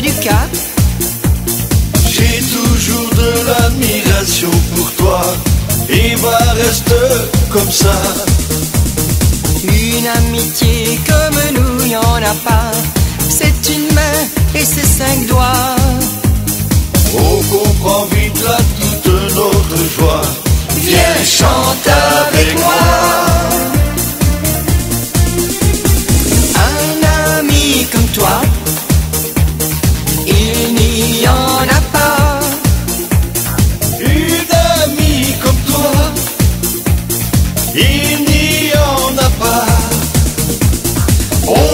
vient du Cap. J'ai toujours de l'admiration pour toi et va reste comme ça. Une amitié comme nous, y en a pas. C'est une main et ses cinq doigts. On comprend vite là toute notre joie. Viens chanter avec moi.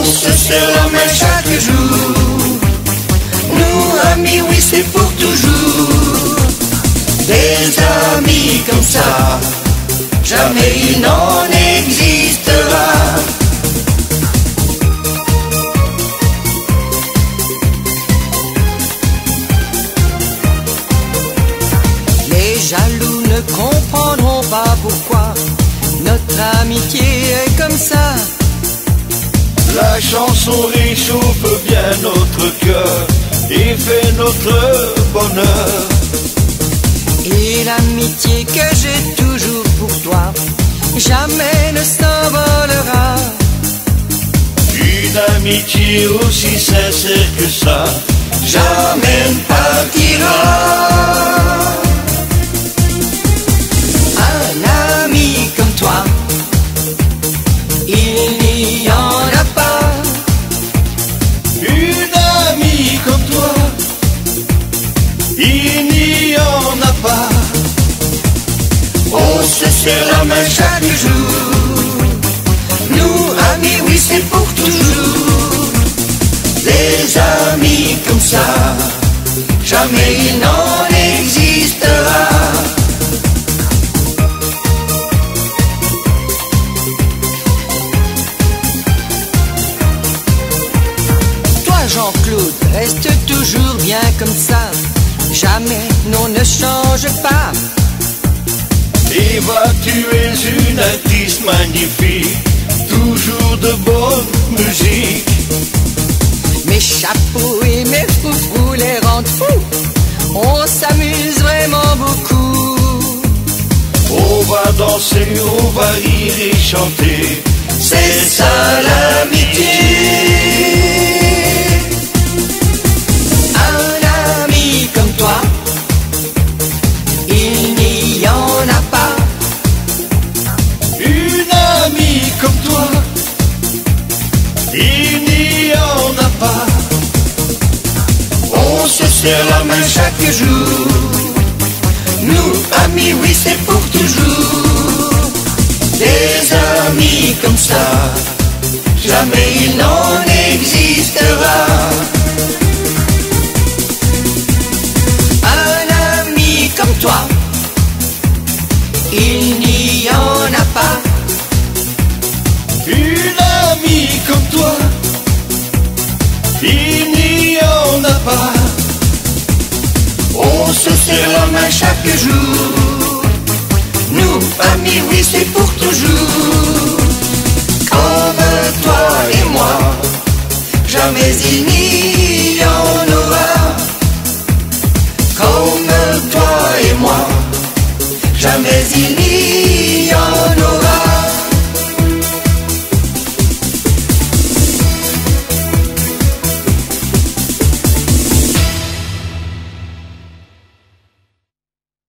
Se serre la main chaque jour. Nous, amis, oui, c'est pour toujours. Des amis comme ça, jamais il n'en existera. Les jaloux ne comprendront pas pourquoi notre amitié. La chanson réchauffe bien notre cœur et fait notre bonheur. Et l'amitié que j'ai toujours pour toi, jamais ne s'envolera. Une amitié aussi sincère que ça, Jamais il n'y en a pas. On se serre la main chaque jour. Nous, amis, oui, c'est pour toujours. Des amis comme ça, jamais il n'en existera. Toi, Jean-Claude, reste toujours bien comme ça. Jamais, non, ne change pas. Eva, tu es une artiste magnifique, toujours de bonne musique? Mes chapeaux et mes froufrous les rendent fous. On s'amuse vraiment beaucoup. On va danser, on va rire et chanter. C'est ça l'amitié. Serre la main chaque jour. Nous, amis, oui, c'est pour toujours. Des amis comme ça, jamais il n'en existera. Un ami comme toi, il n'y en a pas. Une amie comme toi, il se serre la main chaque jour. Nous, amis, oui, c'est pour toujours. Comme toi et moi, jamais il n'y en aura. Comme toi et moi, jamais il n'y